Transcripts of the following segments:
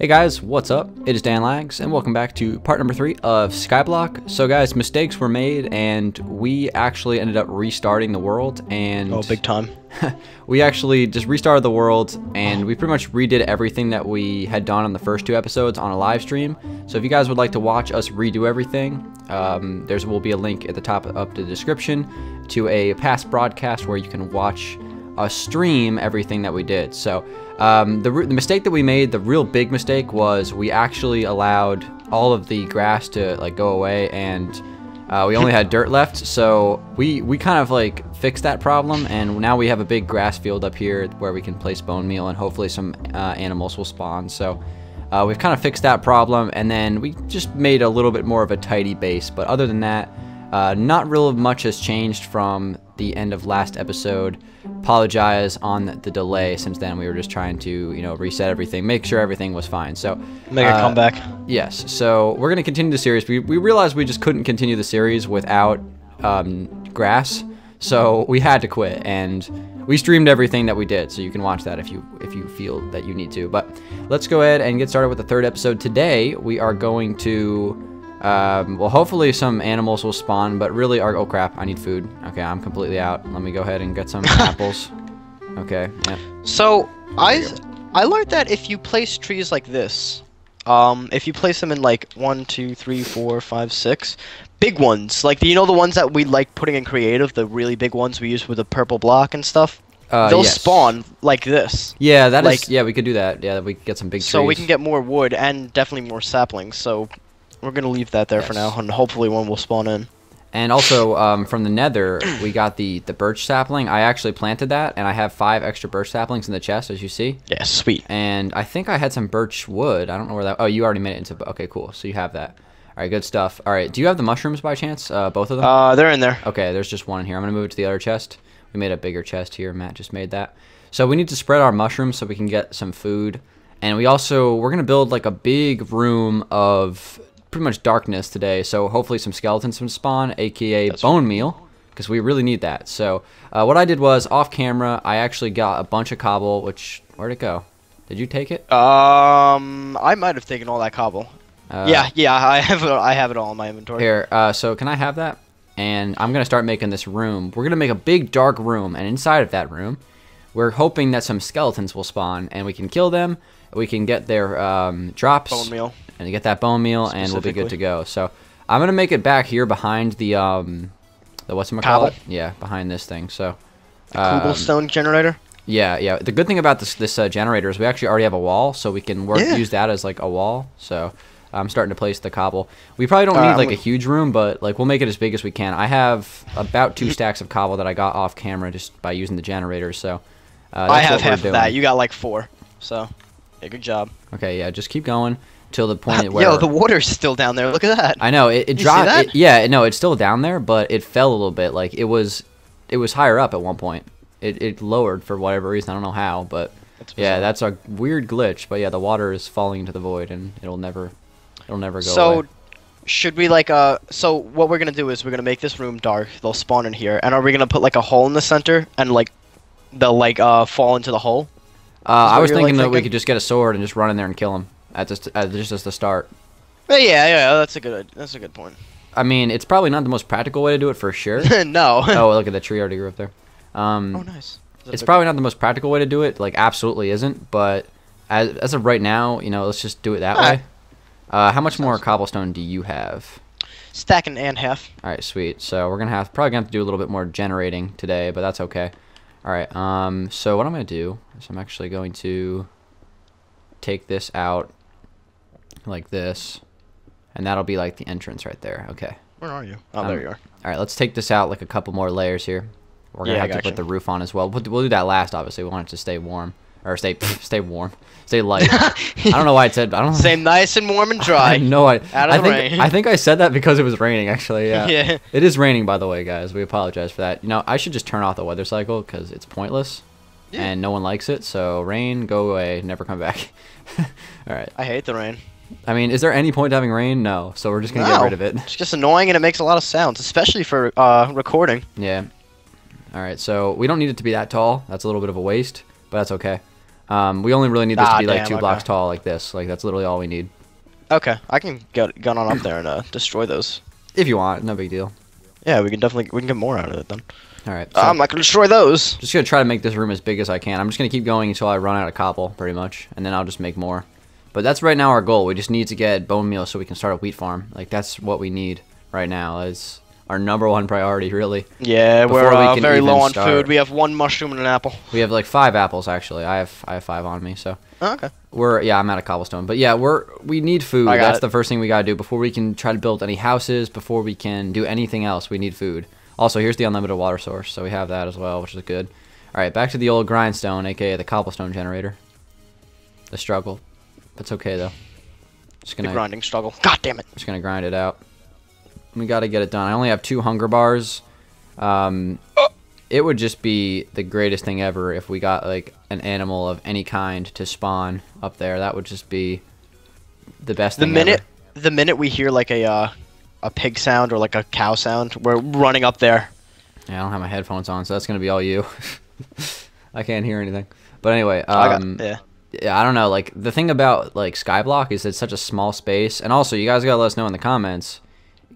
Hey guys, what's up? It is Dan Lags, and welcome back to part number three of Skyblock. So guys, mistakes were made, and we actually ended up restarting the world, and... Oh, big time. we actually just restarted the world, and we pretty much redid everything that we had done on the first two episodes on a live stream. So if you guys would like to watch us redo everything, um, there's will be a link at the top of the description to a past broadcast where you can watch uh, stream everything that we did. So um, the, the mistake that we made, the real big mistake, was we actually allowed all of the grass to like go away, and uh, we only had dirt left. So we we kind of like fixed that problem, and now we have a big grass field up here where we can place bone meal, and hopefully some uh, animals will spawn. So. Uh, we've kind of fixed that problem, and then we just made a little bit more of a tidy base. But other than that, uh, not real much has changed from the end of last episode. Apologize on the delay. Since then, we were just trying to, you know, reset everything, make sure everything was fine. So make a uh, comeback. Yes. So we're gonna continue the series. We we realized we just couldn't continue the series without um, grass, so we had to quit and we streamed everything that we did so you can watch that if you if you feel that you need to but let's go ahead and get started with the third episode today we are going to um, well, hopefully some animals will spawn, but really, our, oh crap, I need food. Okay, I'm completely out. Let me go ahead and get some apples. Okay, yeah. So, I, I learned that if you place trees like this, um, if you place them in like one, two, three, four, five, six, big ones, like, you know the ones that we like putting in creative, the really big ones we use with a purple block and stuff? Uh, They'll yes. spawn like this. Yeah, that like, is, Yeah, we could do that. Yeah, we could get some big. So trees. we can get more wood and definitely more saplings. So we're gonna leave that there yes. for now, and hopefully one will spawn in. And also, um, from the nether, we got the, the birch sapling. I actually planted that, and I have five extra birch saplings in the chest, as you see. Yeah, sweet. And I think I had some birch wood. I don't know where that... Oh, you already made it into... Okay, cool. So you have that. All right, good stuff. All right, do you have the mushrooms by chance? Uh, both of them? Uh, they're in there. Okay, there's just one in here. I'm going to move it to the other chest. We made a bigger chest here. Matt just made that. So we need to spread our mushrooms so we can get some food. And we also... We're going to build, like, a big room of pretty much darkness today, so hopefully some skeletons will spawn, aka That's bone meal, because we really need that. So uh, what I did was, off camera, I actually got a bunch of cobble, which, where'd it go? Did you take it? Um, I might have taken all that cobble. Uh, yeah, yeah, I have it. I have it all in my inventory. Here, uh, so can I have that? And I'm gonna start making this room. We're gonna make a big dark room, and inside of that room, we're hoping that some skeletons will spawn, and we can kill them. We can get their um, drops. Bone meal and get that bone meal, and we'll be good to go. So I'm gonna make it back here behind the um, the what's it call it? Yeah, behind this thing. So. Um, cobblestone generator. Yeah, yeah. The good thing about this this uh, generator is we actually already have a wall, so we can work yeah. use that as like a wall. So I'm starting to place the cobble. We probably don't need uh, like a huge room, but like we'll make it as big as we can. I have about two stacks of cobble that I got off camera just by using the generator. So uh, I have half of that. You got like four. So yeah, good job. Okay, yeah. Just keep going till the point where yo the water's still down there. Look at that. I know it, it dropped it, yeah no it's still down there but it fell a little bit. Like it was it was higher up at one point. It, it lowered for whatever reason i don't know how but that's yeah that's a weird glitch but yeah the water is falling into the void and it'll never it'll never go so away. should we like uh so what we're gonna do is we're gonna make this room dark. They'll spawn in here. And are we gonna put like a hole in the center and like they'll like uh fall into the hole uh, I was thinking like, that thinking? we could just get a sword and just run in there and kill him at just at just as the start. But yeah, yeah, that's a good that's a good point. I mean, it's probably not the most practical way to do it for sure. no. oh, look at the tree already grew up there. Um, oh, nice. It's probably not the most practical way to do it. Like, absolutely isn't. But as as of right now, you know, let's just do it that way. Uh, how much more cobblestone do you have? Stacking and half. All right, sweet. So we're gonna have probably gonna have to do a little bit more generating today, but that's okay. All right. Um. So what I'm gonna do is I'm actually going to take this out like this. And that'll be like the entrance right there. Okay. Where are you? Oh, um, there you are. All right, let's take this out like a couple more layers here. We're gonna yeah, have to put the roof on as well. We'll, we'll do that last, obviously. We want it to stay warm or stay stay warm, stay light. I don't know why I said. I don't. Know. Stay nice and warm and dry. no, I. Out of I the think, rain. I think I said that because it was raining. Actually, yeah. yeah. It is raining, by the way, guys. We apologize for that. You know, I should just turn off the weather cycle because it's pointless, yeah. and no one likes it. So rain, go away, never come back. All right. I hate the rain. I mean, is there any point having rain? No. So we're just gonna no. get rid of it. It's just annoying and it makes a lot of sounds, especially for uh, recording. Yeah. All right. So we don't need it to be that tall. That's a little bit of a waste, but that's okay. Um, we only really need this Ah, to be like two okay. blocks tall, like this. Like that's literally all we need. Okay, I can get gun on up there and uh, destroy those. If you want, no big deal. Yeah, we can definitely we can get more out of it then. All right. So I'm not gonna destroy those. just gonna try to make this room as big as I can. I'm just gonna keep going until I run out of cobble, pretty much, and then I'll just make more. But that's right now our goal. We just need to get bone meal so we can start a wheat farm. Like that's what we need right now. Is our number one priority, really. Yeah, Before we're we uh, very low on start. food. We have one mushroom and an apple. We have like five apples actually. I have I have five on me, so Oh, okay. we're yeah. I'm out of cobblestone, but yeah, we're we need food. That's it. the first thing we gotta do before we can try to build any houses. Before we can do anything else, we need food. Also, here's the unlimited water source, so we have that as well, which is good. All right, back to the old grindstone, aka the cobblestone generator. The struggle, it's okay though. Just gonna grinding struggle. God damn it. just gonna grind it out. We gotta get it done. I only have two hunger bars. Um, it would just be the greatest thing ever if we got like an animal of any kind to spawn up there. That would just be the best The thing minute ever. the minute we hear like a uh, a pig sound or like a cow sound, we're running up there. Yeah, I don't have my headphones on, so that's gonna be all you. I can't hear anything. But anyway, I got- um, yeah. yeah, I don't know. Like the thing about like Skyblock is it's such a small space, and also you guys gotta let us know in the comments.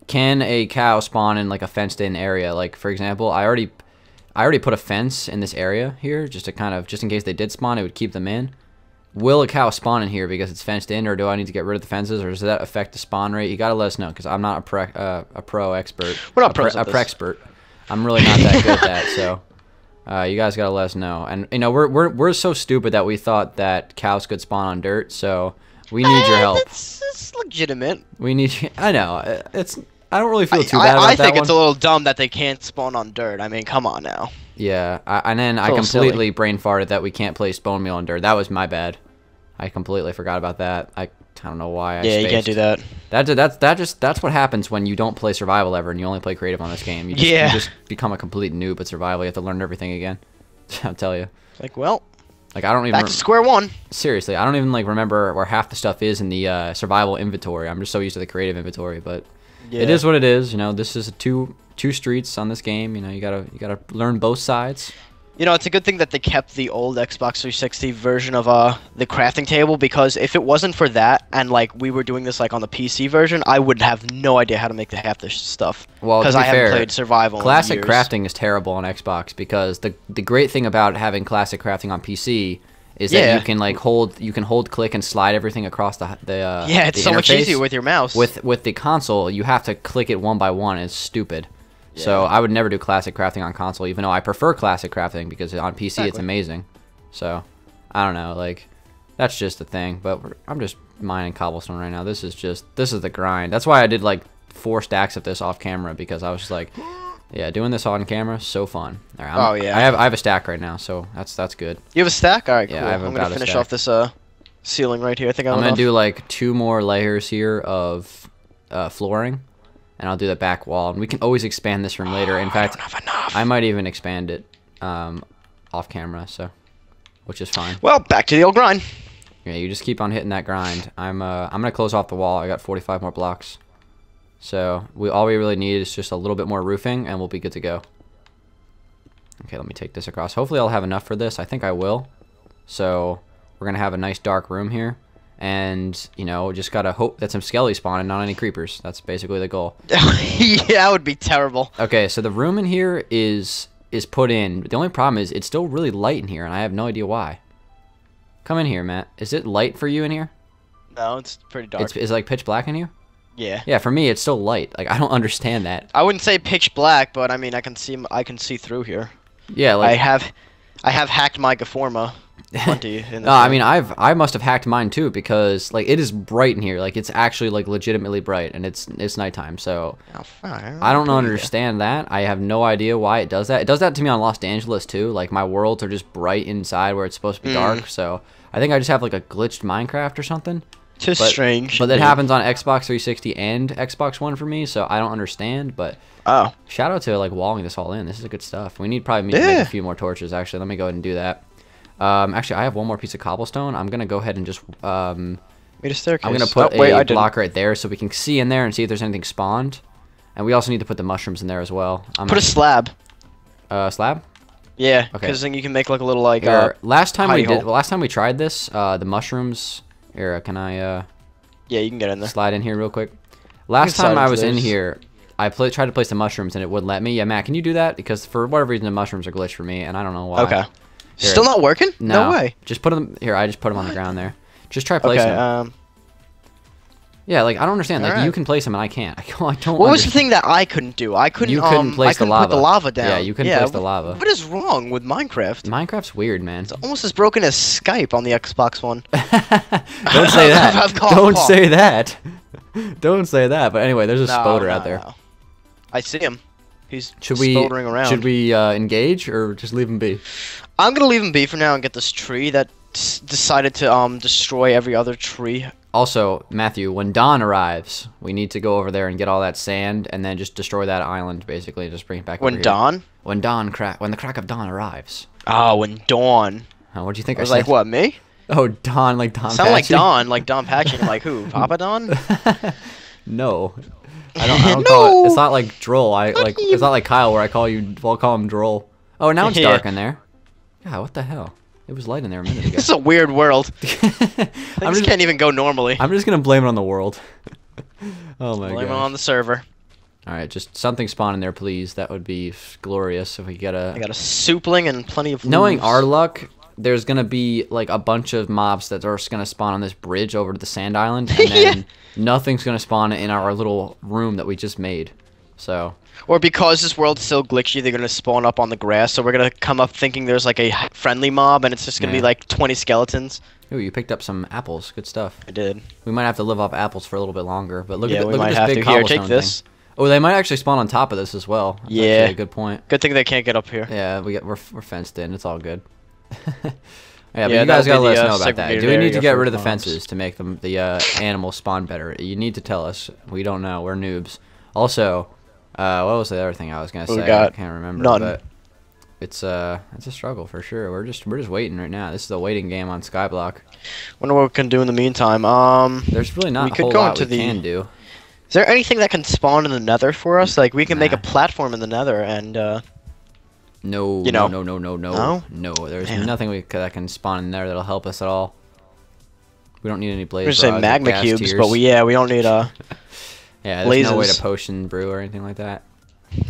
Can a cow spawn in like a fenced-in area? Like for example, I already, I already put a fence in this area here just to kind of just in case they did spawn, it would keep them in. Will a cow spawn in here because it's fenced in, or do I need to get rid of the fences, or does that affect the spawn rate? You gotta let us know because I'm not a pre uh, a pro expert. We're not a pre- a expert. I'm really not that good at that, so. Uh, you guys gotta let us know. And you know, we're we're we're so stupid that we thought that cows could spawn on dirt. So we need your Eh, help. It's, it's legitimate. We need. You, I know uh, it's. I don't really feel too I, bad about I that think one. it's a little dumb that they can't spawn on dirt. I mean, come on now. yeah, I, and then I little silly. completely brain farted that we can't place bone meal on dirt. That was my bad. I completely forgot about that. I, I don't know why. I yeah, you can't do that. That's that's that just that's what happens when you don't play survival ever and you only play creative on this game. You just, Yeah. you just become a complete noob at survival. You have to learn everything again. I'll tell you. Like, well, Like I don't even. back to square one. seriously, I don't even like remember where half the stuff is in the uh, survival inventory. I'm just so used to the creative inventory, but it Yeah. is what it is. You know, this is two two streets on this game. You know, you gotta you gotta learn both sides. You know, it's a good thing that they kept the old Xbox 360 version of uh the crafting table because if it wasn't for that and like we were doing this like on the PC version, I would have no idea how to make the half this stuff. Well, because be I haven't fair, played survival. in Classic crafting is terrible on Xbox because the the great thing about having classic crafting on PC is that you can like hold you can hold click and slide everything across the the uh, Yeah, it's so much easier with your mouse. with with the console you have to click it one by one. It's stupid. So i would never do classic crafting on console even though i prefer classic crafting because on pc it's amazing. So i don't know like that's just the thing. But we're, i'm just mining cobblestone right now. This is just this is the grind. That's why i did like four stacks of this off camera because i was just like yeah doing this on camera so fun All right, Oh, yeah. i have i have a stack right now so that's that's good you have a stack. All right, Yeah. I have I'm about gonna finish stack. off this uh ceiling right here. I think i'm I'm gonna do like two more layers here of uh, flooring and i'll do the back wall and we can always expand this room later in fact have enough. I might even expand it um, off camera, so which is fine. Well, back to the old grind. Yeah, you just keep on hitting that grind. I'm uh, I'm gonna close off the wall. I got 45 more blocks, so we all we really need is just a little bit more roofing, and we'll be good to go. Okay, let me take this across. Hopefully, I'll have enough for this. I think I will. So we're gonna have a nice dark room here, and you know, just gotta hope that some skelly spawn and not any creepers. That's basically the goal. yeah, that would be terrible. Okay, so the room in here is is put in. The only problem is it's still really light in here, and I have no idea why. Come in here, Matt. Is it light for you in here? No, it's pretty dark. It's is it like pitch black in here? Yeah. Yeah, for me it's still light. Like I don't understand that. I wouldn't say pitch black, but I mean I can see I can see through here. Yeah, I like have I have hacked my Gaforma no, I mean I've I must have hacked mine too because like it is bright in here. Like it's actually like legitimately bright, and it's it's nighttime. So Oh. I don't understand that. I have no idea why it does that. It does that to me on Los Dangeles too. Like my worlds are just bright inside where it's supposed to be Mm. dark. So I think I just have like a glitched Minecraft or something. Just but- strange. But that happens on Xbox 360 and Xbox One for me, so I don't understand. But Oh, shout out to like walling this all in. This is good stuff. We need probably need to make Yeah. a few more torches. Actually, let me go ahead and do that. Um, actually, I have one more piece of cobblestone. I'm gonna go ahead and just um, made a staircase. I'm gonna put oh, wait, a block right there so we can see in there and see if there's anything spawned. And we also need to put the mushrooms in there as well. I'm Put a slab. uh, slab. Yeah, Okay. because then you can make like a little like uh, last time we hidey did, hole. last time we tried this, uh, the mushrooms. Here, can I uh, yeah, you can get in there. slide in here real quick? Last time I was in here, I pla tried to place the mushrooms and it wouldn't let me. Yeah, Matt, can you do that? Because for whatever reason, the mushrooms are glitched for me, and I don't know why. Okay. Here. Still not working? No, No, way. Just put them here. I just put them on the ground there. Just try placing Okay. them. Yeah, like I don't understand. Like you can place them and I can't. I don't. I don't what was the thing that I couldn't do? I couldn't. You couldn't um, place I the couldn't put the lava. lava down. Yeah, you couldn't place the lava. What is wrong with Minecraft? Minecraft's weird, man. It's almost as broken as Skype on the Xbox One. don't say that. Don't say that. don't say that. But anyway, there's a No, spoder no, out there. no. I see him. He's Should we around. should we uh, engage or just leave him be? I'm gonna leave him be for now and get this tree that decided to um destroy every other tree. Also, Matthew, when dawn arrives, we need to go over there and get all that sand and then just destroy that island, basically, and just bring it back. When over here. dawn? When dawn crack. When the crack of dawn arrives. Oh, when dawn. Uh, what do you think? I was said? like, what, me? Oh, Don, like Don. Sound like Patchy? Don, like Don Patchy. like who? Papa Don? no, I don't. I don't call it. No. It's not like Droll. I like. It's not like Kyle where I call you. I'll call him Droll. Oh, now it's Yeah. dark in there. Yeah, what the hell? It was light in there a minute ago. this is a weird world. I'm just, can't even go normally. I'm just gonna blame it on the world. oh my god. Blame it on the server. All right, just something spawn in there, please. That would be glorious if we get a. I got a supling and plenty of. Knowing our luck, there's gonna be like a bunch of mobs that are just gonna spawn on this bridge over to the sand island, and Yeah. then nothing's gonna spawn in our little room that we just made. So Or because this world's so glitchy, they're gonna spawn up on the grass. So we're gonna come up thinking there's like a friendly mob, and it's just gonna Yeah. be like 20 skeletons. Ooh, you picked up some apples. Good stuff. I did. We might have to live off apples for a little bit longer, but look yeah, at the, look at this have big to. Here, take this. thing. Oh, they might actually spawn on top of this as well. That's Yeah. a good point. Good thing they can't get up here. Yeah, we get we're, we're fenced in. It's all good. yeah, but Yeah, you guys gotta let the, us uh, know about that. Do we need to get rid of the fences to make them the uh, animals spawn better? You need to tell us. We don't know. We're noobs. Also, uh, what was the other thing I was gonna say? I can't remember. none. But it's uh it's a struggle for sure. We're just we're just waiting right now. This is a waiting game on Skyblock. Wonder what we can do in the meantime. Um, There's really not We a could go into we the- can do. is there anything that can spawn in the Nether for us? Like we can make a platform in the Nether, and uh, No, You no, know. no, no, no, No? no, no. There's Man. nothing we that can spawn in there that'll help us at all. We don't need any we're blaze gonna say rods magma cubes, tears. but we yeah we don't need uh yeah, there's no way to potion brew or anything like that.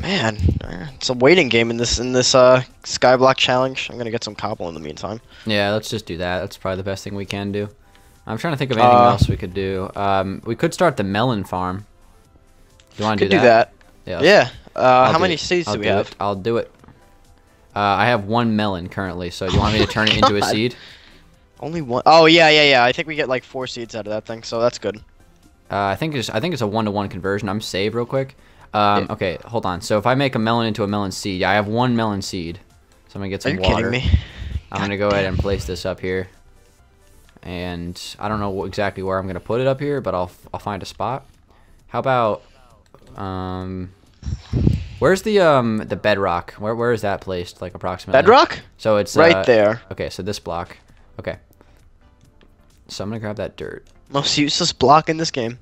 man. It's a waiting game in this in this uh Skyblock challenge. I'm gonna get some cobble in the meantime. Yeah, let's just do that. That's probably the best thing we can do. I'm trying to think of anything Uh, else we could do. Um, we could start the melon farm. You want to Could do do that? that. Yeah. Yeah. Uh, how many it. seeds I'll do we do have? It. I'll do it. Uh, I have one melon currently, so you want me to turn it into a seed? Only one oh yeah, yeah, yeah. I think we get like four seeds out of that thing, so that's good. Uh, I think it's I think it's a one to one conversion. I'm save real quick. Um, Yeah. Okay, hold on. So if I make a melon into a melon seed, I have one melon seed. So I'm gonna get some Are you water. kidding me? I'm gonna go ahead and place this up here. And I don't know exactly where I'm gonna put it up here, but I'll I'll find a spot. How about um, where's the um the bedrock? Where where is that placed? Like approximately. Bedrock? So it's Right uh, there. Okay, so this block. Okay. So I'm gonna grab that dirt. Most useless block in this game.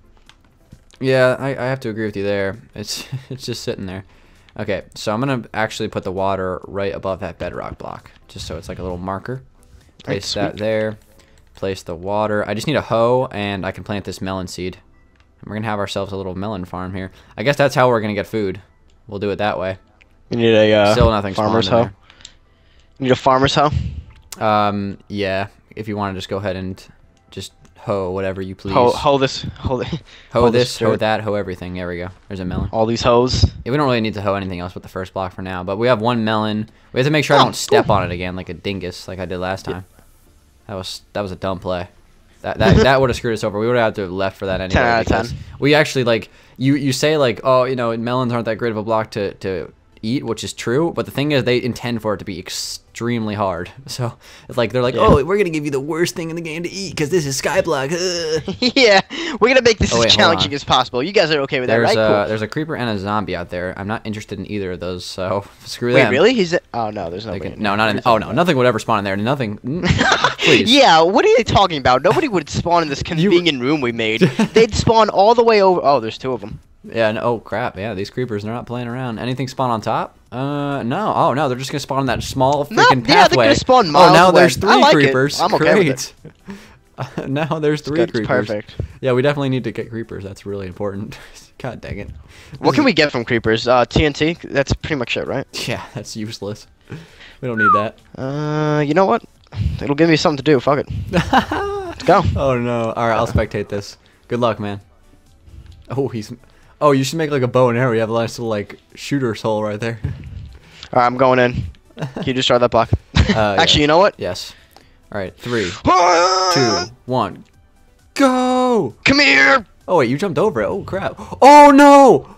Yeah, I, I have to agree with you there. It's it's just sitting there. Okay, so I'm gonna actually put the water right above that bedrock block, just so it's like a little marker. Place that sweet. there. Place the water. I just need a hoe, and I can plant this melon seed. And we're gonna have ourselves a little melon farm here. I guess that's how we're gonna get food. We'll do it that way. You need a uh, Still nothing farmer's spawned hoe. You need a farmer's hoe. Um, yeah. If you want to just go ahead and just hoe whatever you please. Hoe, hoe this, hoe, hoe hoe this, hoe that, hoe everything. There we go. There's a melon. All these hoes. Yeah, we don't really need to hoe anything else with the first block for now, but we have one melon. We have to make sure I Oh, don't step on it again like a dingus like I did last time. That was that was a dumb play. That that, that would have screwed us over. We would have had to have left for that anyway. 10 out of 10. We actually like you you say like oh you know melons aren't that great of a block to to eat, which is true. But the thing is they intend for it to be extremely hard. So it's like they're like Yeah. oh we're gonna give you the worst thing in the game to eat because this is Skyblock. Yeah, we're gonna make this Oh, wait, as challenging as possible. You guys are okay with that, There's right? a Cool. there's a creeper and a zombie out there. I'm not interested in either of those. So screw Wait, them. really? He's oh no, there's nobody. can- no, not in. Oh no, nothing would ever spawn in there. Nothing. mm, Please. Yeah, what are you talking about? Nobody would spawn in this convenient room we made. They'd spawn all the way over. Oh, there's two of them. Yeah. No, oh crap. Yeah, these creepers they're not playing around. Anything spawn on top? Uh, no. Oh no, they're just gonna spawn on that small No, freaking yeah, they're pathway. gonna spawn oh, miles now away. there's three like it. creepers. I'm okay Great. with now there's three Good, creepers. perfect. Yeah, we definitely need to get creepers. That's really important. God dang it. What can we get from creepers? Uh, TNT. That's pretty much it, right? Yeah, that's useless. We don't need that. Uh, you know what? It'll give me something to do. Fuck it. Let's go. Oh no! All right, I'll spectate this. Good luck, man. Oh, he's. Oh, you should make like a bow and arrow. You have a nice little like shooter's hole right there. All right, I'm going in. Can you destroy that block? Uh, yeah. Actually, you know what? yes. All right, three, ah! two, one, go! Come here. Oh wait, you jumped over it. Oh crap! Oh no!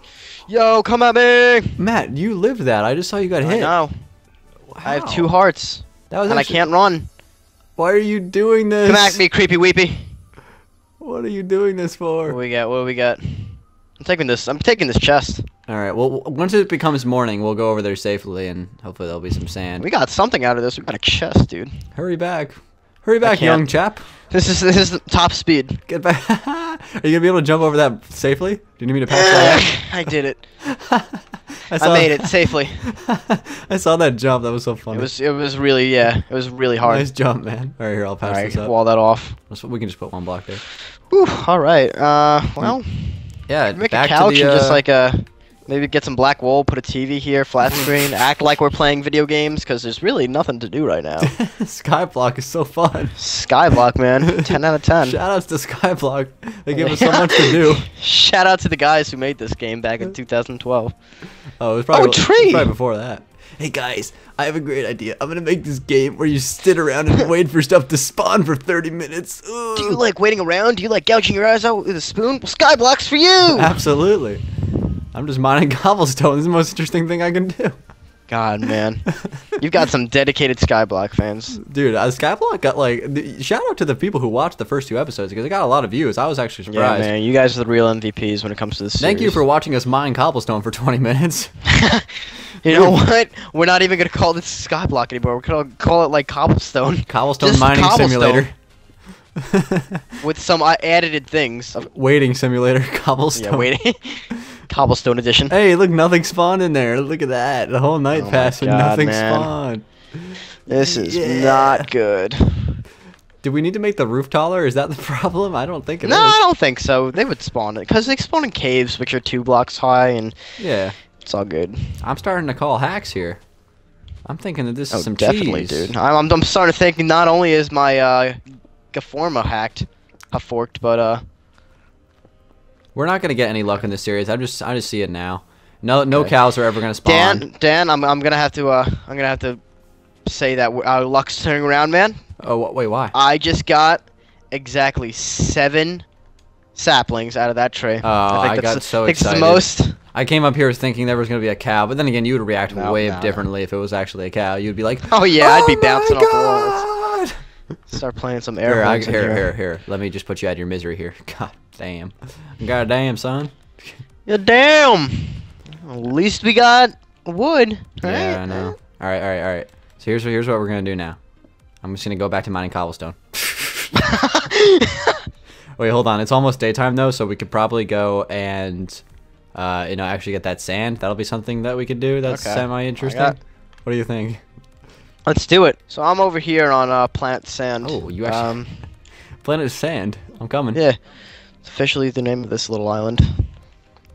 Yo, come at me. Matt, you lived that. I just saw you got I hit. know. I have two hearts, That was and I can't run. Why are you doing this? Come at me, creepy weepy. What are you doing this What for? we got? What do we got? I'm taking this. I'm taking this chest. All right. Well, once it becomes morning, we'll go over there safely, and hopefully there'll be some sand. We got something out of this. We got a chest, dude. Hurry back. Hurry back, young chap. This is this is the top speed. Get back. Are you gonna be able to jump over that safely? Do you need me to pass that? I did it. I, I made it safely. I saw that jump. That was so funny. It was it was really yeah. It was really hard. nice jump, man. All right, here I'll pass All right, this up. wall that off. We can just put one block there. Whew, all right. Uh, well, Yeah, make back a couch to the, and just uh, like uh maybe get some black wool, put a TV here, flat screen, act like we're playing video games because there's really nothing to do right now. Skyblock is so fun. Skyblock, man, ten out of ten. Shout outs to Skyblock. They give us so much to do. Shout out to the guys who made this game back in 2012. Oh, it was probably, Oh, it was probably before that. Hey guys, I have a great idea. I'm gonna make this game where you sit around and wait for stuff to spawn for 30 minutes. Do you like waiting around? Do you like gouging your eyes out with a spoon? Well, Skyblock's for you. Absolutely. I'm just mining cobblestone. This is the most interesting thing I can do. God, man, you've got some dedicated Skyblock fans. Dude, uh, Skyblock got like shout out to the people who watched the first two episodes because it got a lot of views. I was actually surprised. Yeah, man, you guys are the real MVPs when it comes to this. Thank you for watching us mine cobblestone for 20 minutes. you know what? We're not even gonna call this Skyblock anymore. We're gonna call it like Cobblestone Cobblestone Just mining cobblestone. simulator. with some uh, added things. Waiting simulator, cobblestone. yeah, waiting. Cobblestone edition. Hey, look, nothing spawned in there. Look at that. The whole night Oh passed and nothing man. spawned. This is Yeah. not good. Do we need to make the roof taller? Is that the problem? I don't think it is. No, I don't think so. They would spawn it because they spawn in caves, which are two blocks high, and Yeah. It's all good. I'm starting to call hacks here. I'm thinking that this Oh, is some definitely, cheese. dude. I'm, I'm, starting to think not only is my uh, Gaforma hacked, uh, forked, but uh, We're not gonna get any luck in this series. I just I just see it now. No no Okay. cows are ever gonna spawn. Dan, Dan, I'm, I'm gonna have to uh, I'm gonna have to say that our luck's turning around, man. Oh wait, why? I just got exactly seven saplings out of that tree. Oh, I that's got the- so I think it's excited. the most. I came up here thinking there was gonna be a cow, but then again, you would react No, way no, no. differently if it was actually a cow. You'd be like, Oh yeah, I'd be "Oh bouncing my off the walls. God!" Start playing some air Here, I, in here, here, here. Let me just put you out of your misery here. God damn. God damn, son. Yeah, damn. At least we got wood. Yeah. I know. All right, all right, all right. So here's here's what we're gonna do now. I'm just gonna go back to mining cobblestone. Wait, hold on. It's almost daytime though, so we could probably go and, uh, you know, actually get that sand. That'll be something that we could do. That's Okay. semi interesting. got- What do you think? Let's do it. So I'm over here on uh, plant sand. Oh, you actually- Um, Planet Sand. I'm coming. yeah. It's officially the name of this little island.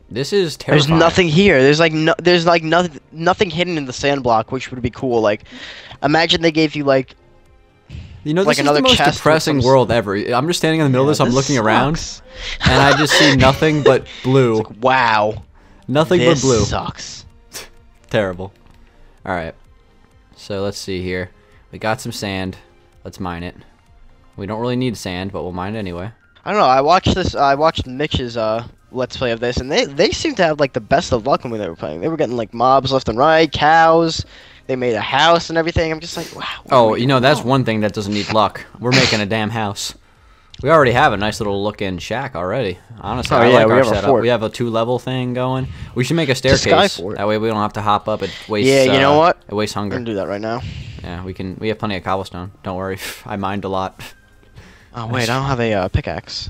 This is terrible. There's nothing here. There's like no, there's like nothing, nothing hidden in the sand block, which would be cool. Like, imagine they gave you like You know, this like is the another most depressing world ever. I'm just standing in the middle Yeah, of this. I'm this looking around, and I just see nothing but blue. It's like, wow, nothing this but blue. sucks. Terrible. All right. So let's see here. We got some sand. Let's mine it. We don't really need sand, but we'll mine it anyway. I don't know. I watched this. I watched Mitch's uh let's play of this, and they they seem to have like the best of luck when they were playing. They were getting like mobs left and right, cows. They made a house and everything. I'm just like, wow. Oh, you know, that's one thing that doesn't need luck. We're making a damn house. We already have a nice little looking shack already. Honestly, Oh, I yeah, like we our have a setup. fort. We have a two level thing going. We should make a a staircase. fort. That way we don't have to hop up. It wastes. Yeah, you know uh, what? It wastes I'm hunger. gonna do that right now. Yeah, we can. We have plenty of cobblestone. Don't worry. I mined a lot. Oh wait, I don't have a uh, pickaxe.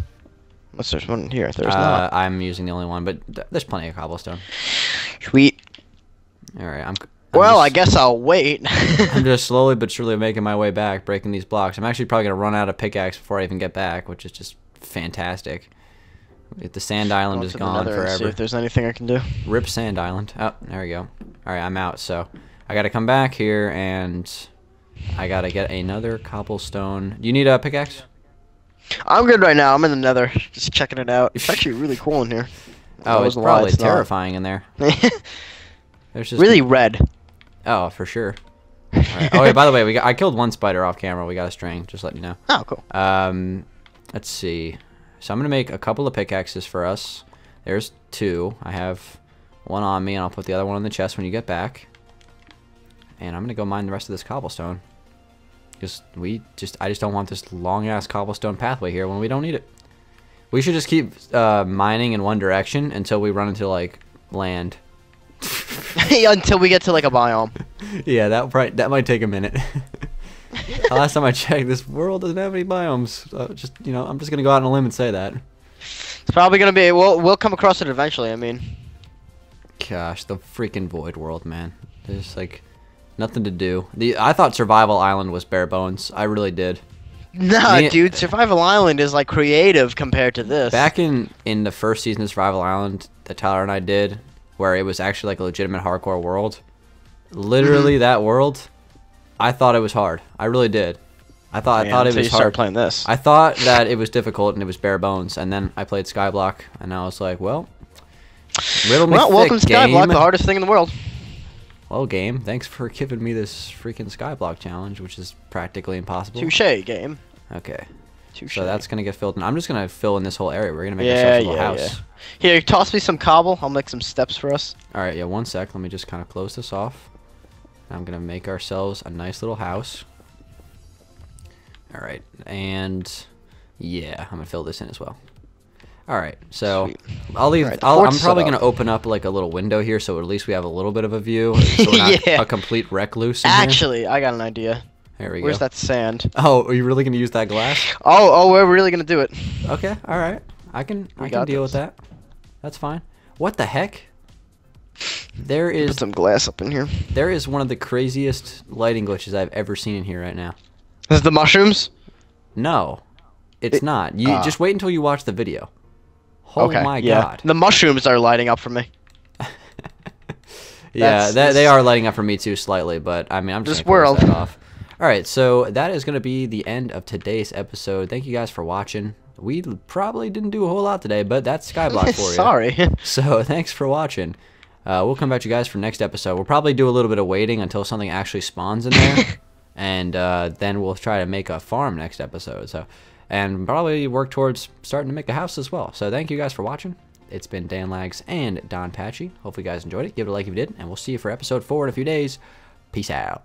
Unless there's one here. There's Uh, not. I'm using the only one, but th- there's plenty of cobblestone. Sweet. All right, I'm. Well, just- I guess I'll wait. I'm just slowly but surely making my way back, breaking these blocks. I'm actually probably gonna run out of pickaxe before I even get back, which is just fantastic. If the sand island is gone and See forever. if there's anything I can do. Rip sand island. Oh, there we go. All right, I'm out. So I gotta come back here and I gotta get another cobblestone. Do you need a pickaxe? I'm good right now. I'm in the nether, just checking it out. It's actually really cool in here. Oh, it's probably it's not. terrifying in there. There's just really red. Oh, for sure. Right. Oh, wait, by the way, we got, I killed one spider off camera. We got a string. Just letting you know. Oh, cool. Um, let's see. So I'm gonna make a couple of pickaxes for us. There's two. I have one on me, and I'll put the other one in the chest when you get back. And I'm gonna go mine the rest of this cobblestone. Because we just, I just don't want this long ass cobblestone pathway here when we don't need it. We should just keep uh, mining in one direction until we run into like land. Until we get to like a biome. yeah, that probably, that might take a minute. Last time I checked, this world doesn't have any biomes. Uh, just you know, I'm just gonna go out on a limb and say that. It's probably gonna be. We'll we'll come across it eventually. I mean, Gosh, the freaking void world, man. There's like nothing to do. The I thought Survival Island was bare bones. I really did. nah, Me- dude. Survival Island is like creative compared to this. Back in in the first season of Survival Island that Tyler and I did, where it was actually like a legitimate hardcore world. Literally Mm-hmm. that world, I thought it was hard. I really did. I thought I thought it was you start hard. playing this. I thought that it was difficult and it was bare bones, and then I played Skyblock, and I was like, well, riddle me well, welcome to game. Skyblock, the hardest thing in the world. Well, game, thanks for giving me this freaking Skyblock challenge, which is practically impossible. Touche, game. Okay, Touche. so that's gonna get filled in. I'm just gonna fill in this whole area. We're gonna make yeah, ourselves a little yeah, house. yeah. Here, toss me some cobble. I'll make some steps for us. All right, yeah, one sec. Let me just kind of close this off. I'm gonna make ourselves a nice little house. All right, and yeah, I'm gonna fill this in as well. All right, so Sweet. I'll leave. Alright, the I'll, I'm probably gonna open up like a little window here, so at least we have a little bit of a view. So we're not Yeah. a complete recluse. In here. Actually, I got an idea. There we Where's go. that sand? Oh, are you really gonna use that glass? Oh, oh, we're really gonna do it. Okay, all right. I can I can deal this. with that. That's fine. What the heck? There is Put some glass up in here. there is one of the craziest lighting glitches I've ever seen in here right now. This is the mushrooms. No, it's It- not. You ah. just wait until you watch the video. Oh okay. my yeah. god. The mushrooms are lighting up for me. yeah, that, they are lighting up for me too slightly, but I mean I'm just This world. off. All right, so that is going to be the end of today's episode. Thank you guys for watching. We probably didn't do a whole lot today, but that's Skyblock for you. Sorry. So thanks for watching. Uh, we'll come back to you guys for next episode. We'll probably do a little bit of waiting until something actually spawns in there, and uh, then we'll try to make a farm next episode. So, and probably work towards starting to make a house as well. So thank you guys for watching. It's been Dan Lags and Don Patchy. Hopefully you guys enjoyed it. Give it a like if you did, and we'll see you for episode four in a few days. Peace out.